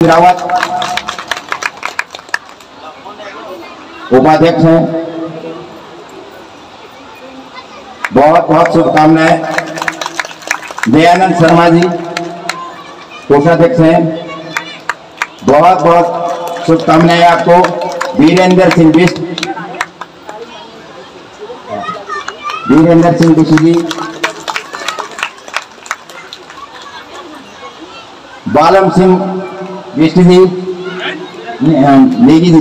रावत उपाध्यक्ष हैं। बहुत बहुत शुभकामनाएँ। दयानंद शर्मा जी कोषाध्यक्ष हैं। बहुत बहुत शुभकामनाएँ आपको। वीरेंद्र सिंह बिष्ट वीरेंद्र सिंह बिष्ट जी बालम सिंह बिष्ट जी। नेगी जी।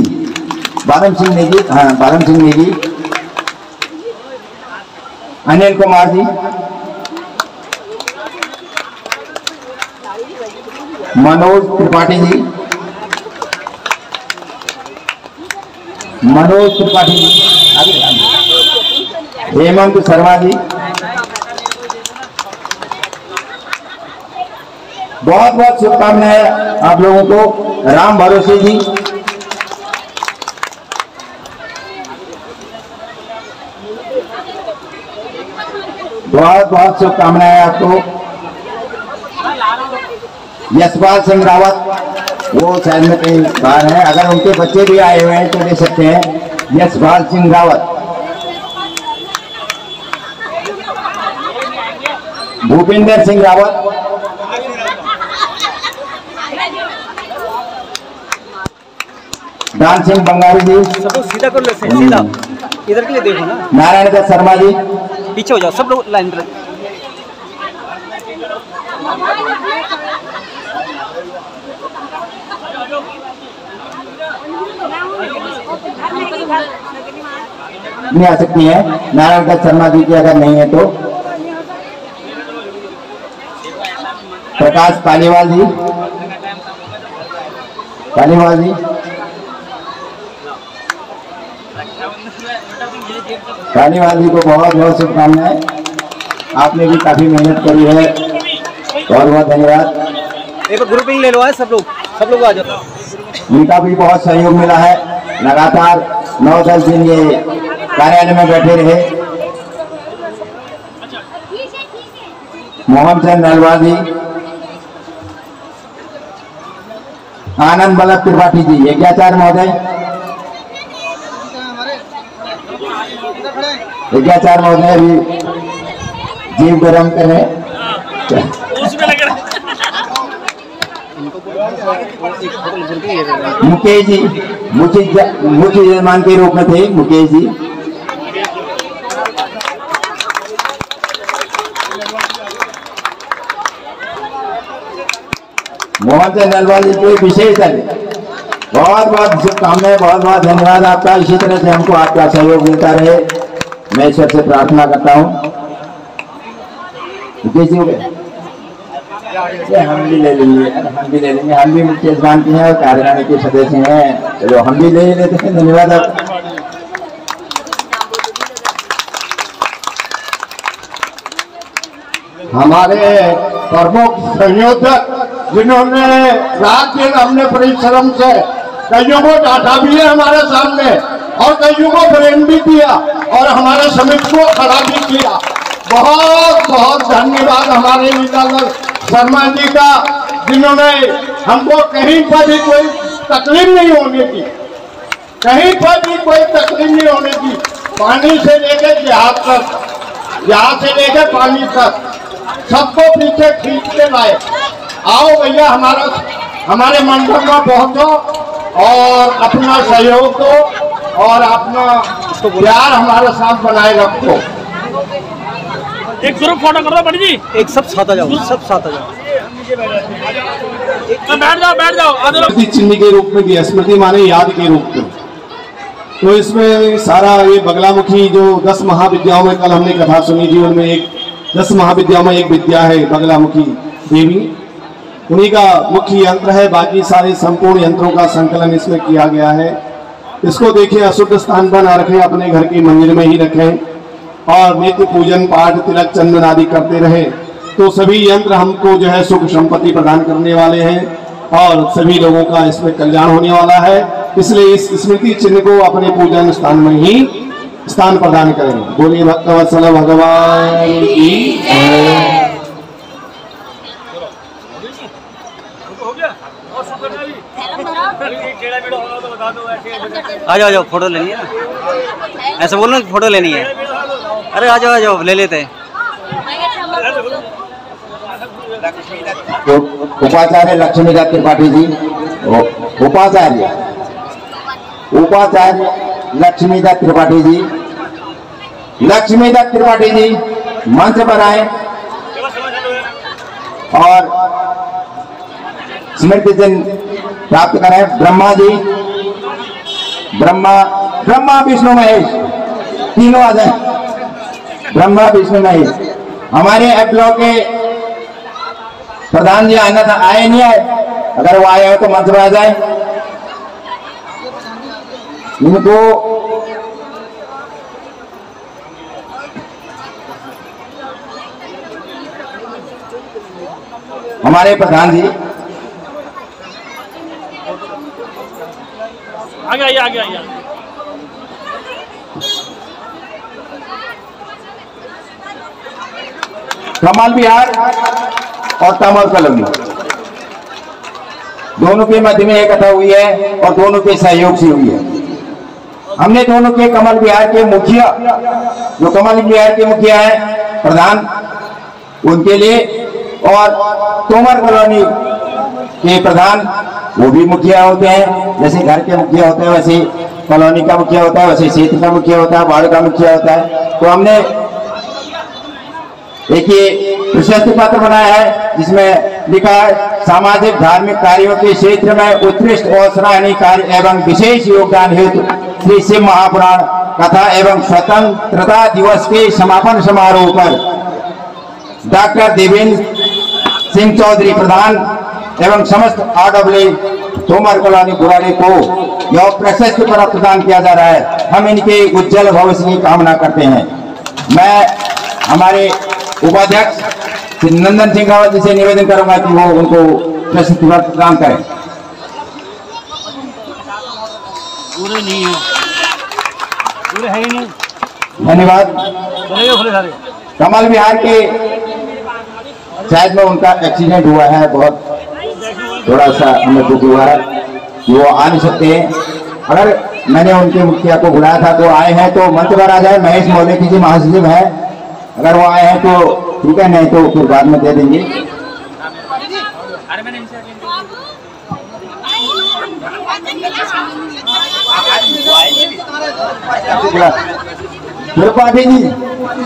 बालम सिंह नेगी हाँ बालम सिंह नेगी। अनिल कुमार जी। मनोज त्रिपाठी जी। मनोज त्रिपाठी जी। हेमंत शर्मा जी। बहुत बहुत शुभकामनाएँ आप लोगों को। राम भरोसे जी। बहुत बहुत शुभकामनाएँ आपको। यशपाल सिंह रावत, वो शायद में कहीं बाहर हैं। अगर उनके बच्चे भी आए हुए हैं तो दे सकते हैं। यशपाल सिंह रावत। भूपिंदर सिंह रावत। दान सिंह बंगाली जी। सब लोग सीधा कर लो सीधा। इधर के लिए देखो ना। नारायण दत्त शर्मा जी। पीछे हो जाओ सब लोग लाइन पर। नहीं आ सकती है। नारायण दत्त शर्मा जी की अगर नहीं है तो। प्रकाश पालीवाल जी। पालीवाल जी। पालीवाल जी को बहुत बहुत शुभकामनाएँ। आपने भी काफ़ी मेहनत करी है। बहुत बहुत धन्यवाद। एक ग्रुपिंग ले लो है सब लोग। सब लोग आ जाओ। इनका भी बहुत सहयोग मिला है। लगातार नौ दस दिन ये कार्यालय में बैठे रहे। मोहन चंद नलवाल जी। आनंद बल्लभ त्रिपाठी जी यज्ञाचार्य महोदय? यज्ञाचार्य महोदय भी जीव गरम करे। मुकेश जी, मुझे मुझे यजमान के रूप में थे, मुकेश जी। मोहन चंद नलवाल जी को विशेष है? बहुत बहुत शुभकामनाएँ, बहुत बहुत धन्यवाद आपका। इसी तरह से हमको आपका सहयोग मिलता रहे। मैं ईश्वर से प्रार्थना करता हूँ। मुकेश हम भी ले लेंगे हम भी ले लेंगे। हम भी मुख्य यजमान के हैं और कार्यकारिणी के सदस्य हैं। चलो, हम भी ले लेते हैं। धन्यवाद आपका हमारे प्रमुख संयोजक, जिन्होंने रात दिन अपने परिश्रम से कईयों को डांटा भी है हमारे सामने और कईयों को प्रेम भी किया और हमारे समिति को खड़ा भी किया। बहुत बहुत धन्यवाद हमारे लीलाधर शर्मा जी का जिन्होंने हमको कहीं पर भी कोई तकलीफ़ नहीं होने की। कहीं पर भी कोई तकलीफ़ नहीं होने की। पानी से लेकर जहाज़ तक यहाँ से लेकर पानी तक, सबको पीछे खींच के लाए। आओ भैया, हमारा, हमारे मंडप में पहुंचो और अपना सहयोग दो और अपना प्यार हमारे साथ बनाए रखो। एक ग्रुप फ़ोटो कर दो बड़ी जी। एक सब साथ आ जाओ सब साथ आ जाओ। तो बैठ जाओ बैठ जाओ। स्मृति चिन्ह के रूप में दिया स्मृति माने याद के रूप में। तो इसमें सारा ये बगलामुखी जो दस महाविद्याओं में कल हमने कथा सुनी थी उनमें एक दस महाविद्याओं में एक विद्या है बगलामुखी देवी। उन्हीं का मुख्य यंत्र है, बाकी सारे संपूर्ण यंत्रों का संकलन इसमें किया गया है। इसको देखिए, अशुद्ध स्थान पर ना रखें, अपने घर के मंदिर में ही रखें और नित्य पूजन, पाठ, तिलक, चंदन आदि करते रहे। तो सभी यंत्र हमको जो है सुख संपत्ति प्रदान करने वाले हैं और सभी लोगों का इसमें कल्याण होने वाला है। इसलिए इस स्मृति चिन्ह को अपने पूजन स्थान में ही स्थान प्रदान करें। बोलिए, भक्तवत्सल भगवान की जय। हो गया और सब करना भी आ जाओ जाओ, फ़ोटो लेनी है ना? ऐसे बोलो फ़ोटो लेनी है। अरे आ जाओ आ जाओ, ले लेते हैं। उपाचार्य लक्ष्मीदत्त त्रिपाठी जी। उपाचार्य। उपाचार्य लक्ष्मीदत्त त्रिपाठी जी। लक्ष्मीदत्त त्रिपाठी जी, मंच पर आए। और स्मृति चिन्ह प्राप्त करें ब्रह्मा जी ब्रह्मा ब्रह्मा, विष्णु, महेश। तीनों आ जाए। ब्रह्मा, विष्णु, महेश। हमारे एफ़ ब्लॉक के प्रधान जी आना था, आए नहीं आए। अगर वो आए हो तो मंच पर आ जाए। इनको हमारे प्रधान जी आगे आइए आगे आइए कमाल बिहार और तमल कलमी दोनों के मध्य में एक कथा हुई है और दोनों के सहयोग से हुई है। हमने दोनों के कमल बिहार के मुखिया, जो कमल बिहार के मुखिया है, प्रधान, उनके लिए और तोमर कॉलोनी के प्रधान, वो भी मुखिया होते हैं, जैसे घर के मुखिया होते हैं, वैसे कॉलोनी का मुखिया होता है, वैसे क्षेत्र का मुखिया होता है, वार्ड का मुखिया होता है। तो हमने एक ये प्रशस्ति पत्र बनाया है, जिसमें लिखा है, सामाजिक, धार्मिक कार्यों के क्षेत्र में उत्कृष्ट और सराहनीय कार्य एवं विशेष योगदान हेतु श्री शिव महापुराण कथा एवं स्वतंत्रता दिवस के समापन समारोह पर डॉक्टर देवेंद्र सिंह चौधरी प्रधान एवं समस्त आरडब्ल्यू तोमर कॉलोनी बुराड़ी को यह प्रशस्ति पर प्रदान किया जा रहा है। हम इनके उज्जवल भविष्य की कामना करते हैं। मैं हमारे उपाध्यक्ष श्री नंदन सिंह रावत जी से निवेदन करूँगा कि वो उनको प्रशस्ति पर प्रदान करें। पूरे नहीं है। पूरे है ही नहीं। धन्यवाद। कमल बिहार के शायद में उनका एक्सीडेंट हुआ है बहुत थोड़ा सा हमें दुख हुआ है कि वो आ नहीं सकते। हैं अगर मैंने उनके मुखिया को बुलाया था तो आए हैं तो मंच पर आ जाए। महेश मौलिकी जी महासचिव है। अगर वो आए हैं तो ठीक है नहीं तो फिर बाद में दे देंगे। त्रिपाठी जी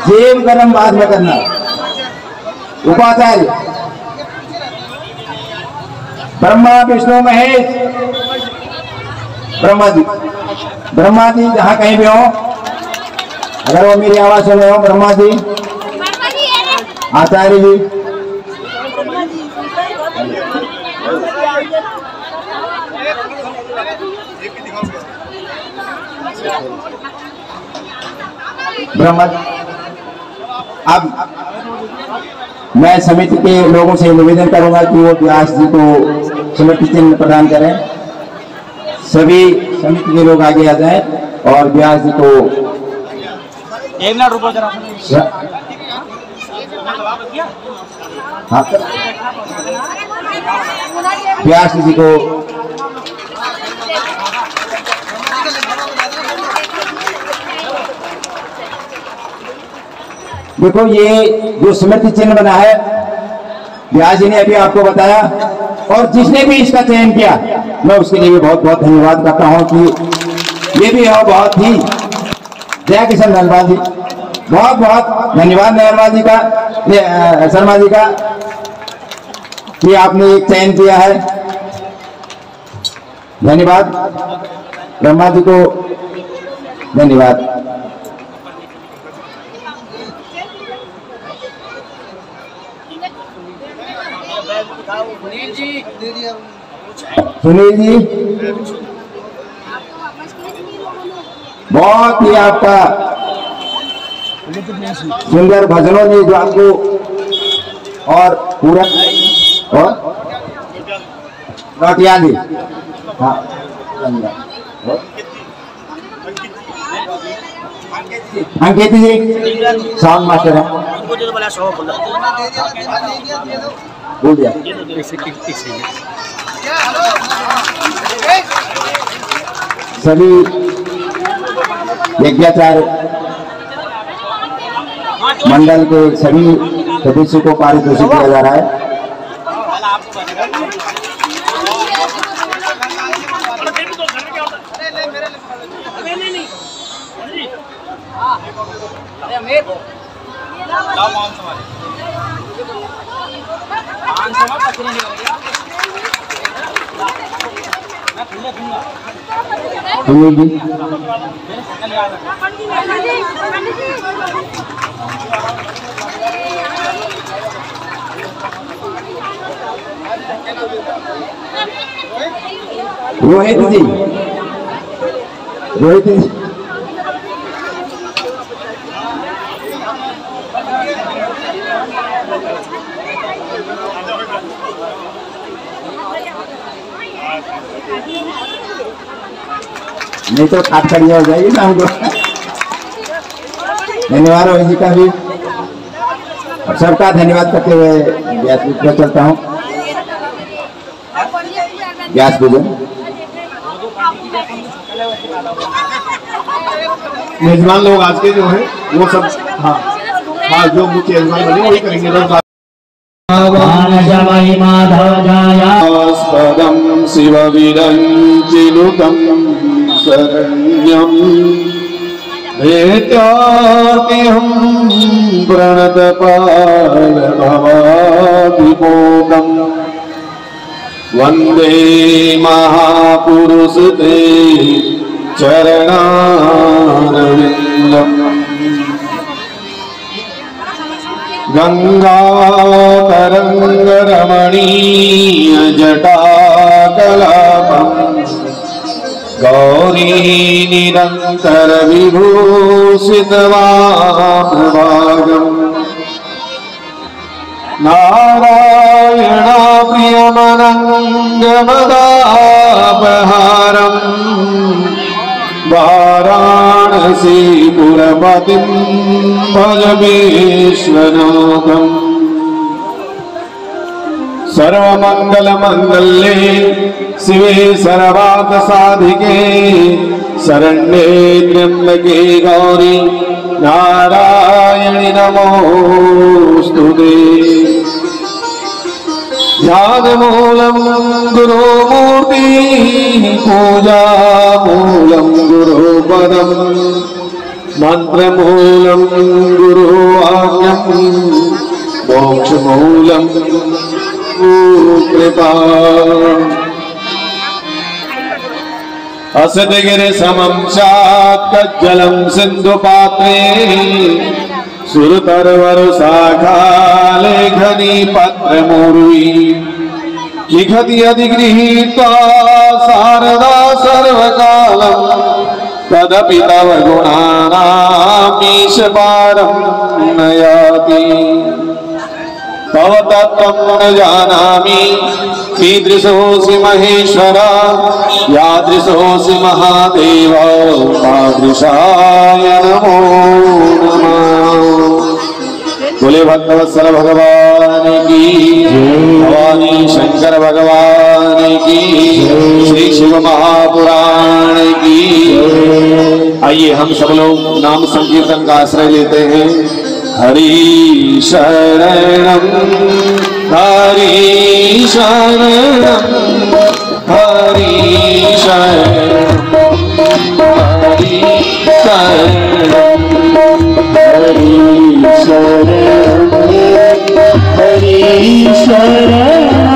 जेब गरम बाद में करना। उपाचार्य ब्रह्मा, विष्णु, महेश। ब्रह्मा जी ब्रह्मा जी जहाँ कहीं भी हो, अगर वो मेरी आवाज़ सुन रहे हो ब्रह्मा जी आचार्य जी। ब्रह्मा, अब मैं समिति के लोगों से निवेदन करूँगा कि वो व्यास जी को स्मृति चिन्ह प्रदान करें? सभी समिति के लोग आगे आ जाए और व्यास जी को एक मिनट रुको जरा। हाँ। व्यास जी को देखो ये जो स्मृति चिन्ह बना है व्यास जी ने अभी आपको बताया और जिसने भी इसका चयन किया, मैं उसके लिए भी बहुत बहुत धन्यवाद करता हूँ कि ये भी है बहुत ही। जय किशन धनपाल जी। बहुत बहुत धन्यवाद नयनवाल जी का शर्मा जी का कि आपने एक चयन किया है। धन्यवाद। ब्रह्मा जी को धन्यवाद। सुनील जी बहुत ही आपका सुंदर भजनों ने जो आपको और पूरा और लौटिया जी हाँ अंकित जी। साउंड मास्टर है। बोल दिया। सेकंड सभी यज्ञाचार मंडल के सभी सदस्यों को पारितोषिक दिया जा रहा है। जी रोहित जी रोहित जी नहीं तो खाट खड़ी हो जाएगी ना हमको। धन्यवाद रोहित जी का भी। और सबका धन्यवाद करते हुए व्यास पर चलता हूँ। व्यास पूजन मेजबान लोग आज के जो है वो सब हाँ हाँ जो मुख्य यजमान बने वही करेंगे। दस बार मानसमयि माधव शरण्यम भेद्याति हम प्रणत पाल प्रणतपालभवादिपोकम् वंदे महापुरुष ते चरणारविंदम गंगा तरंग चरणारविन्दम् गङ्गातरङ्गरमणीयजटाकलापम् गौरी निरंतर विभूषित वाभागम नारायण निरन्तरविभूषितवामभागम् नारायणप्रियमनङ्गमदापहारम् वाराणसीपुरपतिं भजमेश्वनाथम् सर्वमङ्गलमङ्गल्ये शिवे सर्वार्थसाधिके शरण्ये त्र्यम्बके गौरी, नारायणि नमोऽस्तु ते ध्यानमूलं गुरोमूर्ति पूजामूलं गुरुपदम्। मन्त्रमूलं गुरु आज्ञम् मोक्षमूलं कृपा। असदगिरिसमं चात्कज्जलं सिन्धुपात्रे। सुरतर्वरुशाखालेखनी पत्रमूर्वी लिखति अधिगृहीत्वा शारदा सर्वकालम्। तदपि तव गुणानामीशपारं नयाति। तव तत्त्वं न जानामि। कीदृशोऽसि महेश्वर, यादृशोऽसि महादेव, तादृशाय नमो नमः। बोले भक्तवत्सल भगवान की, भवानी शंकर भगवान की, श्री शिव महापुराण की। आइए हम सब लोग नाम संकीर्तन का आश्रय लेते हैं। हरि शरणम हरी शरण हरी शरण हरी शरण हरी शरण। हरी शरण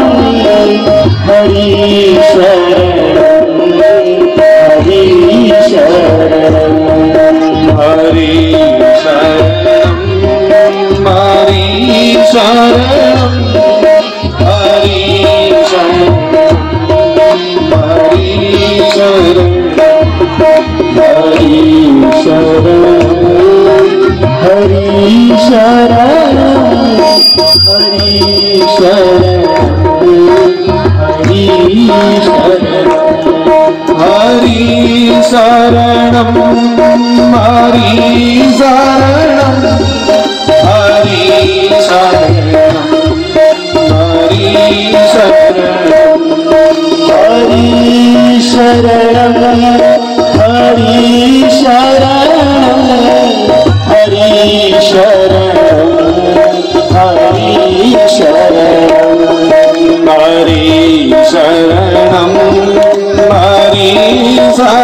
शरणम हरि शरणम हरि शरणम हरि शरणम हरि शरणम हरि शरणम हरि शरणं हरि शरणं। हरि हम हमारी सा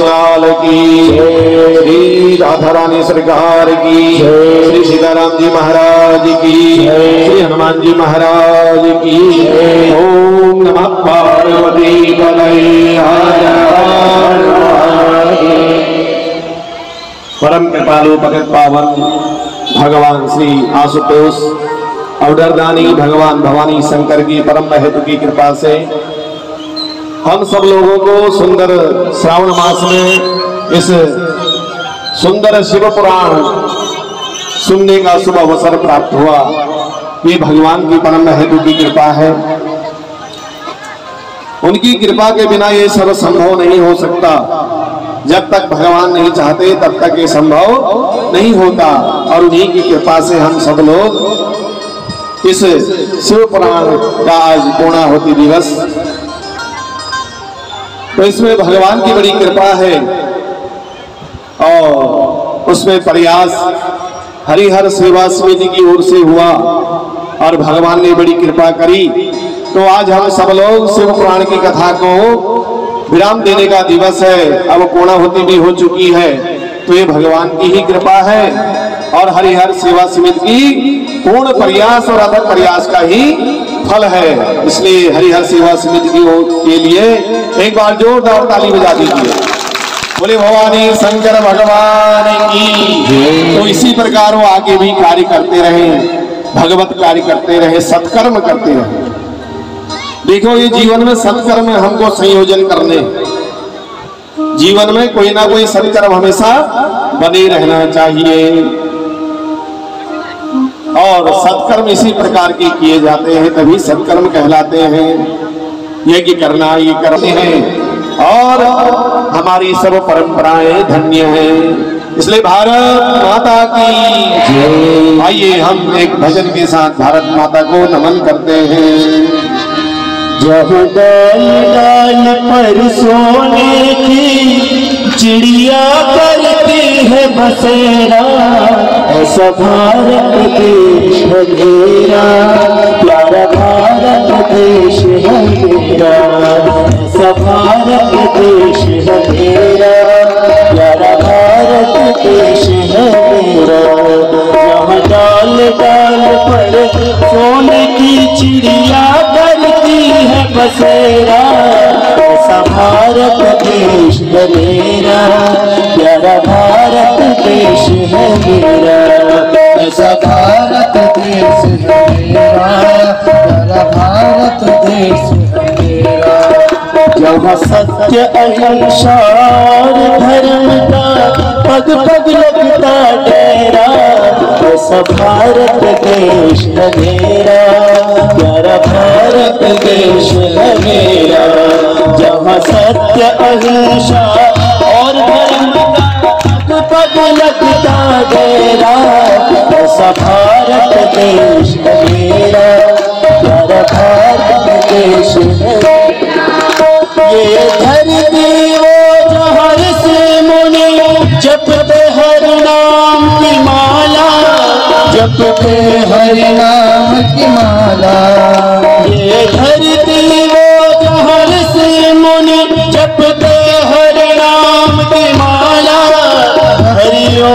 बालकृष्णाल की। श्री राधा रानी सरकार की। श्री सीताराम जी महाराज की। श्री हनुमान जी महाराज की। ओम नमः पार्वती। परम कृपालु, भगत पावन, भगवान श्री आशुतोष अवडरदानी भगवान भवानी शंकर की परम हेतु की कृपा से हम सब लोगों को सुंदर श्रावण मास में इस सुंदर शिव पुराण सुनने का शुभ अवसर प्राप्त हुआ। ये भगवान की परम हेतु की कृपा है। उनकी कृपा के बिना ये सर्व संभव नहीं हो सकता। जब तक भगवान नहीं चाहते, तब तक ये संभव नहीं होता। और उन्हीं की कृपा से हम सब लोग इस शिव पुराण का आज पूर्णाहुति दिवस तो इसमें भगवान की बड़ी कृपा है। और उसमें प्रयास हरिहर सेवा समिति की ओर से हुआ और भगवान ने बड़ी कृपा करी। तो आज हम सब लोग शिव पुराण की कथा को विराम देने का दिवस है। अब पूर्णाहुति भी हो चुकी है तो ये भगवान की ही कृपा है। और हरिहर सेवा समिति की पूर्ण प्रयास और अथक प्रयास का ही फल है। इसलिए हरिहर सेवा समिति की ओर के लिए एक बार जोरदार ताली बजा दीजिए। बोले भवानी शंकर भगवान की तो इसी प्रकार वो आगे भी कार्य करते रहे भगवत कार्य करते रहे सत्कर्म करते रहे। देखो ये जीवन में सत्कर्म हमको संयोजन करने। जीवन में कोई ना कोई सत्कर्म हमेशा बने रहना चाहिए। और सत्कर्म इसी प्रकार के किए जाते हैं, तभी सत्कर्म कहलाते हैं। यज्ञ करना, ये करते हैं। और हमारी सब परंपराएँ धन्य हैं। इसलिए भारत माता की आइए हम एक भजन के साथ भारत माता को नमन करते हैं। पर सोने की चिड़िया करती है बसेरा, ऐसा भारत देश है मेरा। प्यारा भारत देश है मेरा। ऐसा भारत देश है मेरा। प्यारा भारत देश है मेरा। यहाँ डाल डाल पर सोने की चिड़िया बसेरा ऐसा भारत देश है मेरा प्यारा भारत देश है मेरा। ऐसा भारत देश है मेरा, प्यारा भारत देश सत्य अहिंसा और धर्म का पग पग लगता डेरा ऐसा भारत देश है मेरा। प्यारा भारत देश मेरा। जहाँ सत्य अहिंसा और धर्म का पग पग लगता डेरा ऐसा भारत देश मेरा। प्यारा भारत देश है ये धरती वो जहर से मुनि जपते हर नाम की माला। जपते हर नाम की माला। ये धरती वो जहर से मुनि जपते हर नाम की माला। हरिओ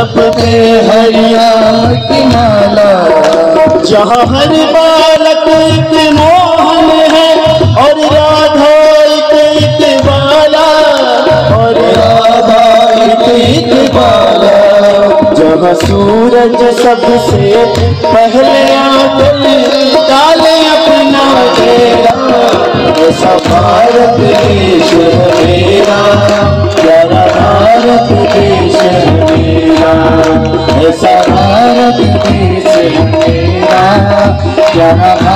जपते हरिया की माला जहाँ हर बालक एक मोहन है, और राधा एक एक बाला। और राधा एक एक बाला। जहाँ सूरज सबसे पहले आकर काले अपना देगा ऐसा भारत की Hare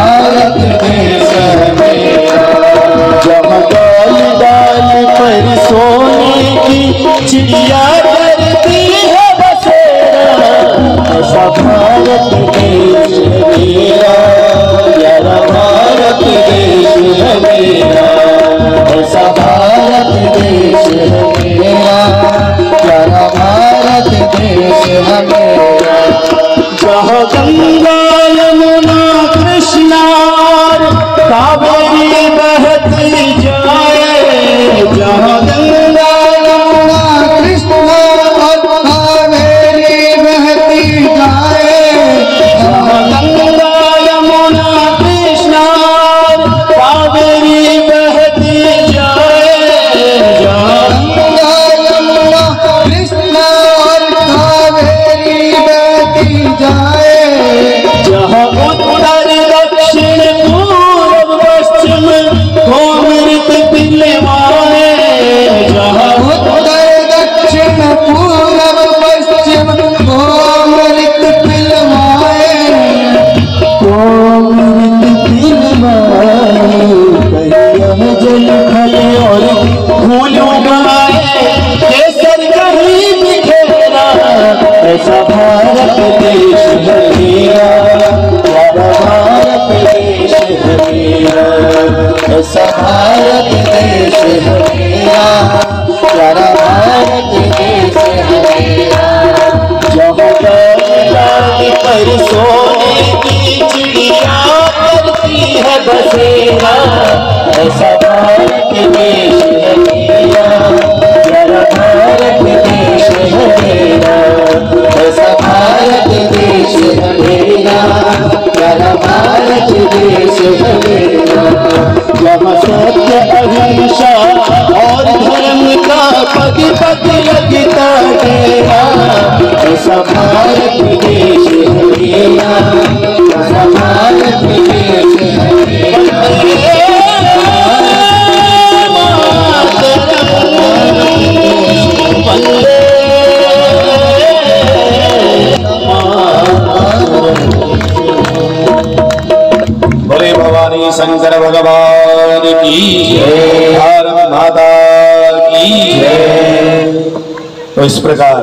इस प्रकार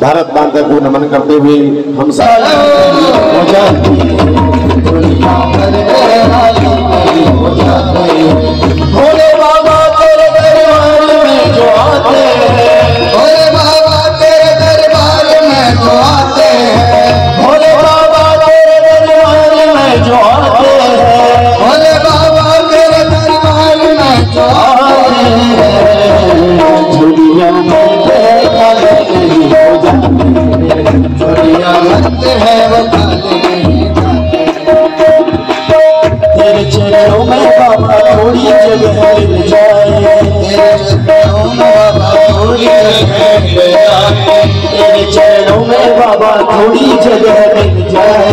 भारत माता को नमन करते हुए हम सब तेरे चरणों में बाबा थोड़ी जगह मिल जाए। तेरे चरणों में बाबा थोड़ी जगह मिल जाए।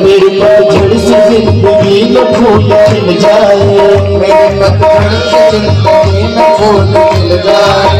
मेरे पतझड़ से ज़िंदगी में फूल खिल जाए। मेरे पतझड़ से ज़िंदगी में फूल खिल जाए।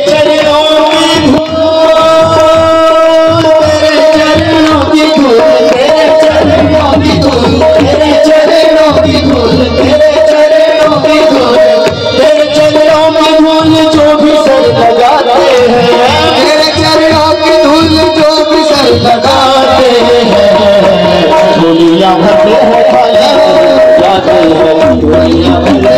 तेरे चरणों की धूल जो भी सर लगाते हैं तेरे चरणों की धूल जो भी सर लगाते हैं, दुनिया भरते हैं जाते हैं, दुनिया भरते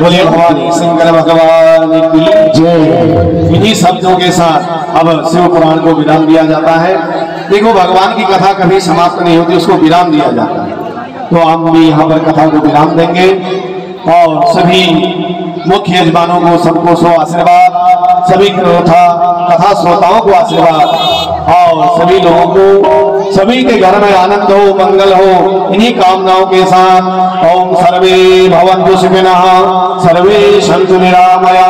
बोलिए भवानी शंकर भगवान की जय इन्हीं शब्दों के साथ अब शिव पुराण को विराम दिया जाता है। देखो, भगवान की कथा कभी समाप्त नहीं होती, उसको विराम दिया जाता है। तो हम भी यहाँ पर कथा को विराम देंगे और सभी मुख्य यजमानों को सबको सो आशीर्वाद, सभी कथा कथा श्रोताओं को आशीर्वाद और सभी लोगों को सभी के घर में आनंद हो, मंगल हो, इन्हीं कामनाओं के साथ ओम सर्वे भवन्तु सुखिनः, सर्वे सन्तु निरामया,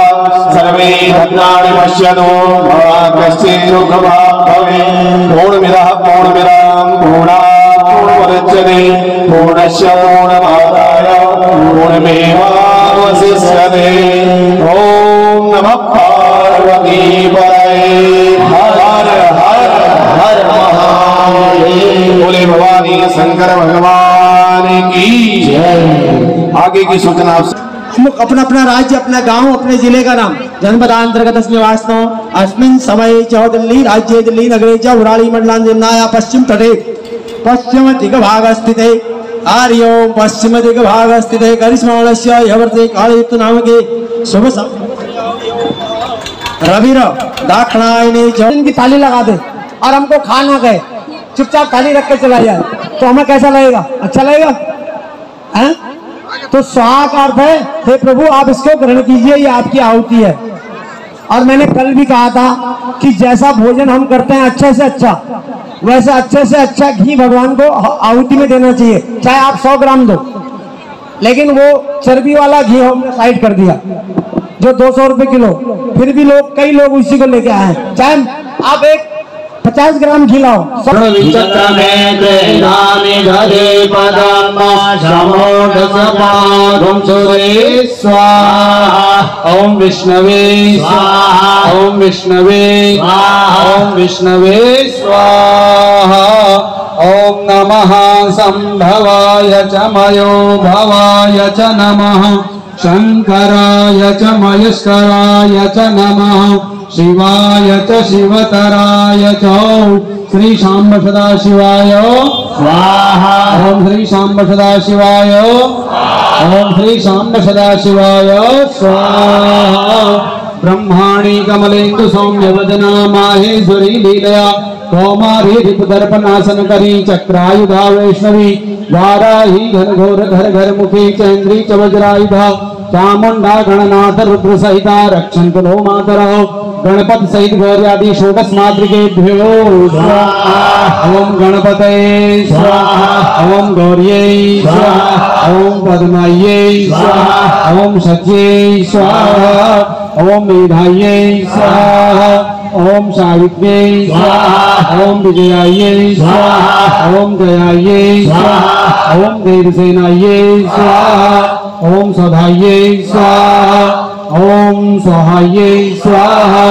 सर्वे भद्राणि पश्यन्तु मा कश्चित् दुःखभाग् भवेत् पूर्णमिदः पूर्णमिदां पूर्णात् पूर्णमुदच्यते पूर्णस्य पूर्णमादाय, पूर्णमेवावशिष्यते। ॐ नमः भवानी शंकर भगवान की आगे की सूचना आप अपना अपना राज्य अपना गाँव अपने ज़िले का नाम जनपदांतर्गत निवासनो अस्मिन् समये च दिल्ली राज्ये दिल्ली नगरे च उराळी मण्डलान्नाया पश्चिम तटे पश्चिम दिग्भाग स्थिते आर्यो पश्चिम दिग्भाग स्थिते करिष्माणस्य यवर्ते कालयुक्त नामके शुभ सम रविर दाक्षिणायने च इनकी लगा दे और हमको खाना गए चुपचाप थाली रख के चला जाए। तो हमें कैसा लगेगा? अच्छा लगेगा? हैं? तो स्वाहा का अर्थ है, हे प्रभु, आप इसको ग्रहण कीजिए, ये आपकी आहुति है। और मैंने कल भी कहा था कि जैसा भोजन हम करते हैं अच्छे से अच्छा वैसे अच्छे से अच्छा घी भगवान को आहुति में देना चाहिए, चाहे आप सौ ग्राम दो। लेकिन वो चर्बी वाला घी हमने साइड कर दिया, जो दो सौ रुपए किलो। फिर भी लोग, कई लोग उसी को लेके आए चाहे आप एक पचास ग्राम घी लाओ ओम विष्णवे ओम विष्णवे ओम विष्णवे स्वाहा। ओम नमः संभवाय च मयो भवाय च नमः। शंकराय च मयस्कराय च नमः। शिवाय च शिवतराय च। श्री शाम्ब सदा शिवाय स्वाहा। ओम श्री शाम्ब सदा शिवाय ओम श्री शाम्ब सदा शिवाय स्वाहा। ब्रह्माणि कमलेन्दु सौम्य वदना माहेश्वरी लीलया। कौमारी रिपुदर्पनासन करी चक्रायुधा वैष्णवी वाराही घन घोर घर घर मुखी चैन्द्री च वज्रायुधा। चामुंडा गणनाथ रुद्र सहिता रक्षन्तु नो मातरः। गणपति सहित गौरी आदि षोडश मातृकेभ्यो ओम गणपत स्वाहा ओम गौर्यै ओम पद्मायै ओम सच्यै स्वाहा ओम मेधायै स्वाहा ओम सावित्र्यै स्वाहा ओम विजयायै स्वाहा ओम जयायै स्वाहा ओम देवसेनायै स्वाहा ओम सधायै स्वाहा ओम सहायै स्वाहा,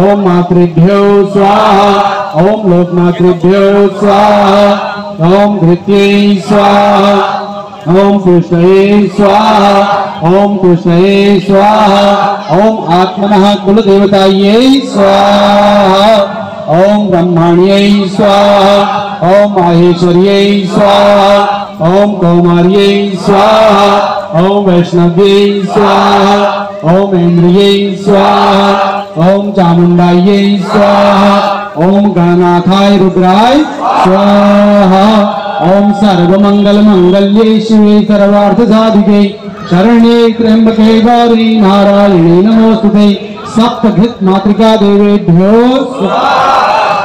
ओम मातृभ्यो स्वाहा, ओम लोकमातृभ्यो स्वाहा, ओम धृत्यै स्वाहा, ओम कृष्णये स्वाहा, ओम कृष्णये स्वाहा, ओम आत्मनः कुलदेवतायै स्वाहा, ओम ब्रह्मण्यै स्वाहा ओम माहेश्वर्यै स्वाहा, ओम कौमार्यै स्वाहा, ओम वैष्णव्यै स्वाहा, ओम इंद्रिय स्वाहा, ओम चामुंडायै स्वाहा, ओम गणनाथाय रुद्राय स्वाहा, ओम सर्वमंगल मंगल्ये शिवे सर्वार्थ साधिके शरण्ये त्र्यंबके गौरी नारायणे नमोस्तुते सप्तघृत मातृका देवेभ्यो स्वाहा।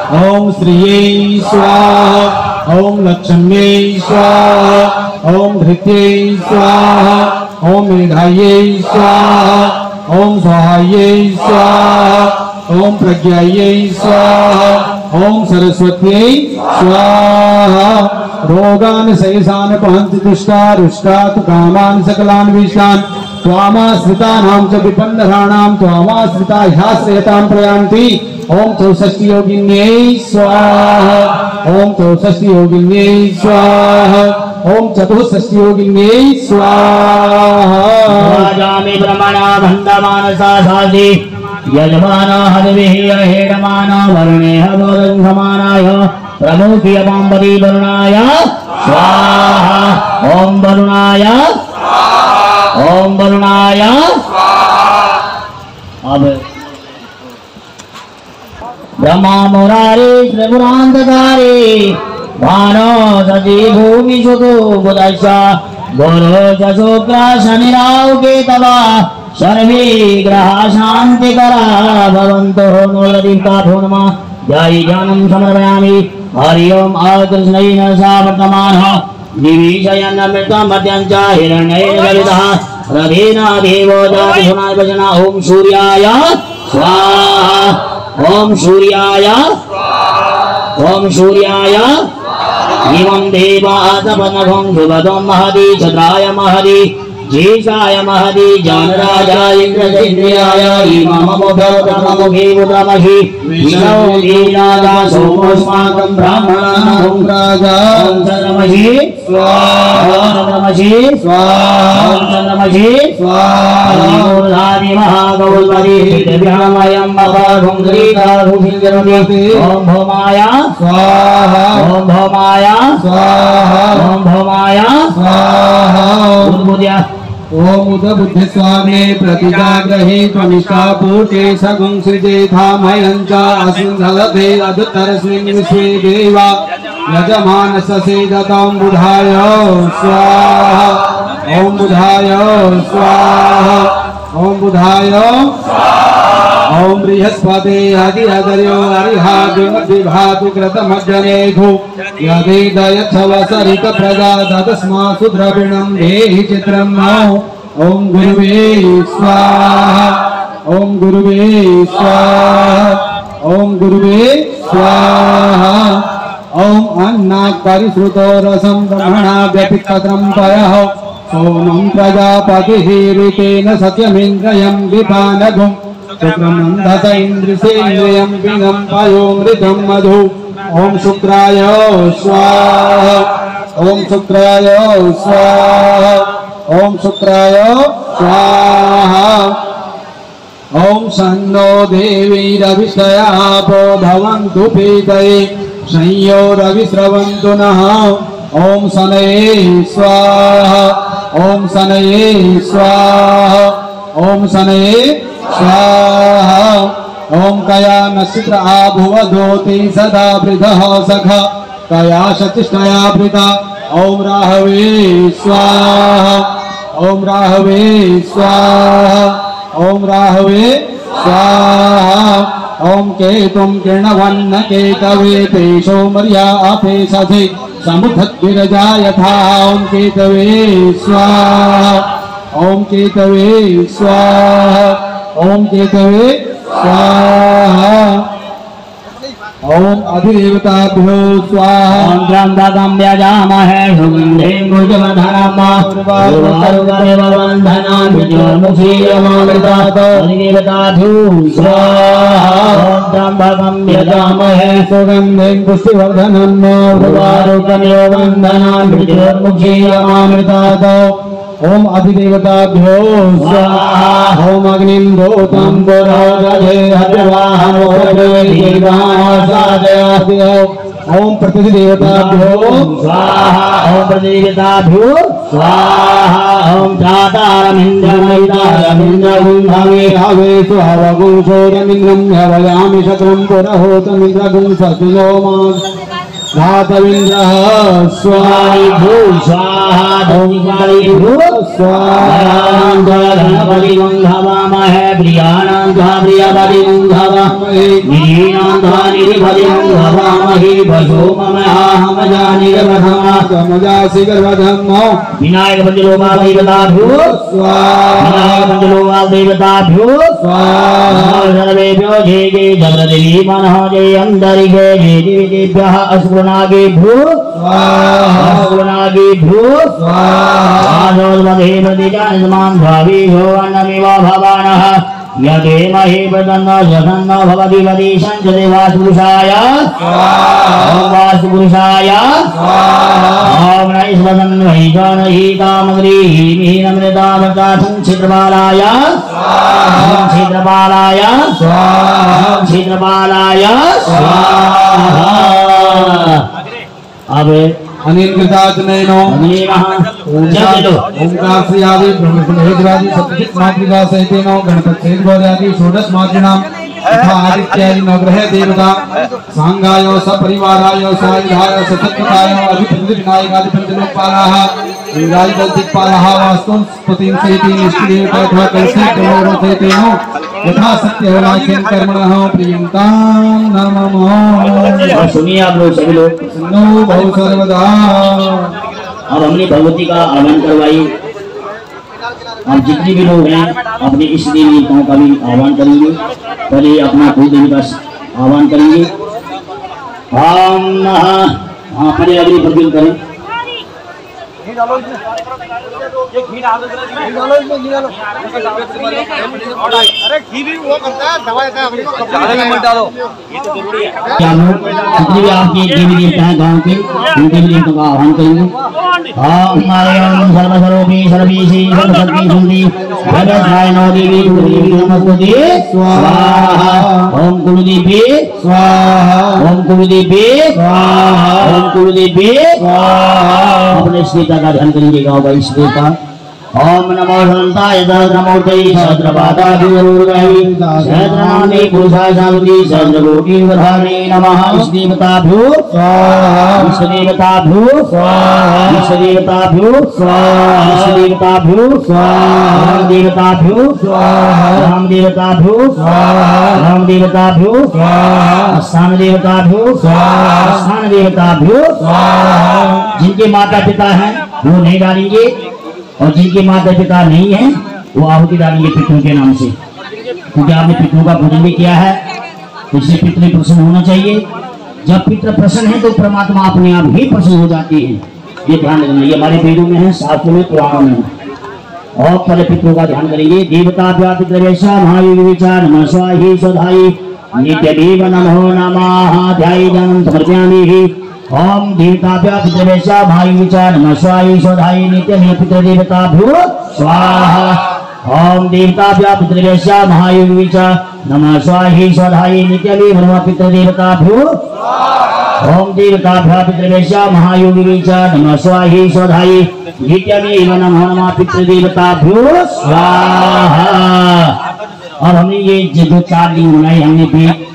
ओम श्रिये स्वाहा, ओम लक्ष्म्यै स्वाहा, ओम धृत्यै स्वाहा, ओम मेधायै स्वाहा, ओम सहायै स्वाहा, ओम प्रज्ञायै स्वाहा, ओम सरस्वत्यै स्वाहा। रोगान शैशान पहन्ति दुष्टा रुष्टात् कामान् सकलान् विष्टान् त्वामाश्रितानां च विपन्नराणां त्वामाश्रिता ह्याश्रयतां प्रयान्ति। ओम चौषष्टि योगिन्यै स्वाहा, ओम चौषष्टि योगिन्यै स्वाहा, ओम चतुष्षष्टि योगिन्यै स्वाहा। भ्रमणा भण्डमानसा साधि, यजमाना हरिभिः अहेडमाना वर्णेह वरुणाय, स्वाहा। ॐ वरुणाय ॐ वरुणाय। अब ब्रह्मा मुरारी त्रिपुरान्तकारी भानो सजी भूमि सुतो बुदश गुरु शुक्र शनिराव केतवा सर्वे ग्रहा शान्तिकरा भवन्तु नूलदीप्ताभो नमः जय ज्ञानं समर्पयामि। हरि ओम् आकृष्णेन सा वर्तमानः दिविशयन्नमृतमद्यं च हिरण्येन ललितः रथेन देवो जातिहुना भजना। ॐ सूर्याय स्वाहा। ॐ सूर्याय। ओम सूर्याय। देवातपनघं ध्रुवदं महदी छत्राय महति जेषाय महति जानराजाय इन्द्रचन्द्रियाय इमममुखमुखी पुत्रमहि विष्णौ राजा ॐ चन्द्रमसि स्वाहा। चन्द्रमसि स्वाहा। ॐ चन्द्रमसि स्वाहा मूर्धादि महागौल्मरि दिव्यामयं ॐ भौमाय स्वाहा। ॐ भौमाय स्वाहा। ॐ भौमाय स्वाहा। ओम उद बुद्धि प्रतिजाग्रहे त्वमिषा पूर्ते सगुं सृजेथामयं च असुन्धलभे अधुतरस्मिन् विश्वे देवा बुधाय, स्वाहा। ॐ बुधाय, स्वाहा। बुधाय ॐ बृहस्पते हरि हदर्यो हरिहादिभातु कृतमज्जनेघु यदेदयच्छवसरित प्रजा ददस्मासु द्रविणं देहि चित्रं ॐ गुरुवे स्वाहा। ॐ गुरुवे स्वाहा। ॐ गुरुवे स्वाहा। ॐ अन्नात् परिश्रुतो पयः सोमं प्रजापतिः सत्यमिन्द्रयं विपानघुम् शुक्रमन्धस इन्द्रसेन्द्रियं पिङ्गं पयोमृतं मधु। ॐ शुक्राय, स्वाहा। ॐ शुक्राय, स्वाहा। ॐ शुक्राय, स्वाहा। ॐ सन्नो देवीरभिषयापो भवन्तु पीतये संयो रविस्रवन्तु नः। ॐ सनये स्वाहा। ॐ सनये स्वाहा। स्वाहा। ॐ कया नक्षत्र सदा सख। कया शतिष्ठया वृता ॐ राहवे स्वाहा। ॐ राहवे स्वाहा। ॐ राहवे स्वाहा। केतुम किरणवन्न अपे सधे। यथा स्वाहा। स्वाहा। ओम केतवे स्वाहा। ओम अधिदेवताभ्यो स्वाहा। ओम व्यजामहे, सुगन्धे अधिदेवताभ्यो स्वाहा। ओम व्यजामहे, सुगन्धे सर्वारुकमेव वन्दनान् विजयोर्मुखीयमामृतात् ओम अधिदेवताभ्यो ओम अग्निं दोतं पुरोदधे हरिवाहनोपदेवासादयास्ति ओम प्रतिदेवताभ्यो स्वाहा। ओम प्रतिदेवताभ्यो स्वाहा। ओम चातारमिन्द्रमयितारमिन्द्रगुंभवे हवे स्वावगुंशोरमिन्द्रं हवयामि शक्रं पुरहोतमिन्द्रगुं सतिलो स्वाहा स्वाहा भजो मम आहमजानिरवधमा समजासि गर्भधम्मो विनायक पंचलोका देवताभ्यो विनायक पंचलोका देवताभ्यो सर्वेभ्यो जय जय जगदेवी मनः जय अन्तरिके जय देवेभ्यः अश्वनागेभ्यो भू। स्वाहा। भावेभ्यो अन्नमिव भवानः। यदेमहे वदन्न जघन्न भवति वदि सञ्चते वासुपुरुषाय ॐ वासुपुरुषाय ॐ नैस्वदन् वैजानहि कामग्रीः नमृतामृताथं क्षेत्रपालाय क्षेत्रपालाय। क्षेत्रपालाय स्वाहा। अब अनिल कृताजनैनो नैनो। ओंकार श्री आदि ब्रह्महेद्रादि सप्तजित मातृका सहितेनो गणपति सहित गौर्यादि षोडश तथा आदित्यादि नवग्रह देवता। सांगायो सपरिवारायो सायुधाय सतत्वताय अधिपति विनायकादि पंचलोकपालाः इंद्रादि दिक्पालाः वास्तुं स्पतिं सहिति निष्क्रियता अथवा कलसे कमोरो सहितेनो यथा सत्य होलाख्यं कर्मणः प्रियन्तां नमः। और सुनिए आप लोग सभी लोग। नो बहु सर्वदा। अब हमने भगवती का आह्वान करवाई। आप जितने भी लोग हैं, अपने इस दिन नेताओं का भी आह्वान करेंगे। पहले अपना कुल दिन का आह्वान करेंगे। हाँ पहले अगली करें। क्या लोग जितने भी आपके देवी देवता हैं गाँव के उन देवी देवताओं आह्वान करेंगे। हाँ हमारे ओम सर्वस्वरूपी सर्वीशी सुंदी भगवान नौ देवी कुलदेवी नमस्ते। स्वाहा। ओम कुलदेवी स्वाहा। ओम कुलदेवी स्वाहा। ओम कुलदेवी स्वाहा। अपने का ध्यान करेंगे गाँव ईश्वर का। ओम नमो शांताय सहस्रमूर्तये सहस्रपादाभिवरुगाय सहस्रनामे पुरुषाय शान्ति सहस्रकोटि वधाने नमः। इष्टदेवताभ्यो स्वाहा इष्टदेवताभ्यो स्वाहा इष्टदेवताभ्यो स्वाहा इष्टदेवताभ्यो स्वाहा देवताभ्यो स्वाहा राम देवताभ्यो स्वाहा राम देवताभ्यो स्वाहा स्थान देवताभ्यो स्वाहा स्थान देवताभ्यो स्वाहा जिनके माता पिता हैं, वो नहीं डालेंगे। और जिनके माता पिता नहीं है, वो आहुति डालेंगे पितरों के नाम से। क्योंकि आपने पितरों का पूजन भी किया है तो इसलिए पितृ प्रसन्न होना चाहिए। जब पितृ प्रसन्न है तो परमात्मा अपने आप ही प्रसन्न हो जाते हैं। ये ध्यान रखना, ये हमारे वेदों में है, शास्त्रों में, पुराणों में। और पहले पितरों का ध्यान करेंगे। देवता पितृवेशा महायुग विचार नित्य देव नमो नमः, ध्याय जनम समर्पयामि। ओम देवताभ्य पितृवेशा भाई विचार नमः स्वधाई नित्य पितृदेवताभ्यो स्वाहा। ओम देवताभ्य पितृवेशा महायुग विचार नमः स्वाही स्वधाई नित्य नमः पितृदेवताभ्यो ओम देवताभ्य पितृवेशा महायुग विचार नमः स्वाही स्वधाई नित्यमेव नमः नमः पितृदेवताभ्यो स्वाहा। और हमने ये जो चार दिन बनाए हमने वेद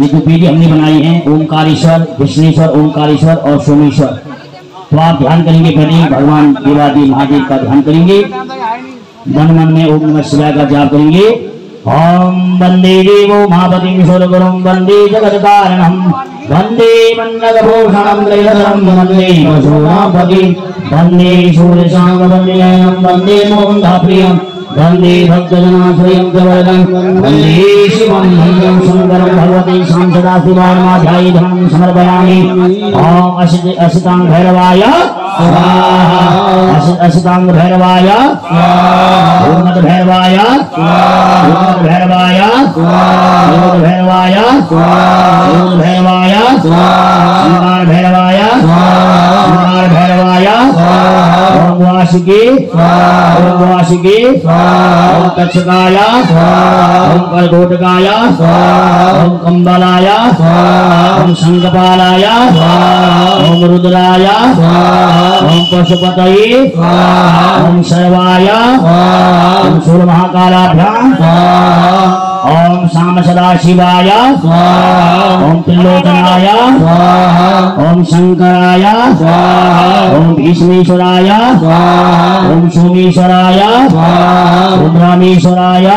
ये जो वेदी हमने बनाई है ओमकारेश्वर विष्णेश्वर ओमकारेश्वर और सोमेश्वर। तो आप ध्यान करेंगे, पहले भगवान देवादी महादेव का ध्यान करेंगे। मन मन में ओम नमः शिवाय का जाप करेंगे। ॐ वंदे देवो महापतिं सुरगुरुं वंदे जगत्कारणं वंदे मन्नगभूषणं त्रयधरं वंदे वसुनापति वंदे शूरशाङ्गवन्दे वंदे मोहन्धाप्रियं वंदे भक्तजनाश्रयं प्रवर्गं वंदे शिवं मन्दं सुन्दरं भगवते सांसदा शिवान्माध्यायी धनं समर्पयामि। ॐ असित असितां भैरवाय। असित भैरवाय। उन्नत भैरवाय। उन्नत भैरवाय। उन्नत भैरवाय। उन्नत भैरवाय। शृंगार भैरवाय। शृंगार भैरवाय। ओम वासुकी। ओम कच्छकाय ओम करघोटकाय ओम कंबलाय ओम शंखपालाय ओम रुद्राय ओम पशुपतये ओम सर्वाय ओम सूर्य महाकालाभ्याम ओम शाम सदा शिवाय ओम त्रिलोचनाय ओम शंकराय ओम भीष्मेश्वराय ओम सोमेश्वराय रुद्रामेश्वराय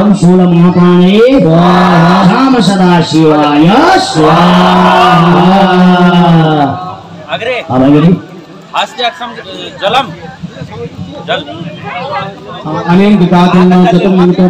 ओम शूल महाप्राणे शाम सदा शिवाय स्वाहा अग्रे अब आगे हास्याक्षम जलम जल अनेन विकासेन चतुर्निमित्तं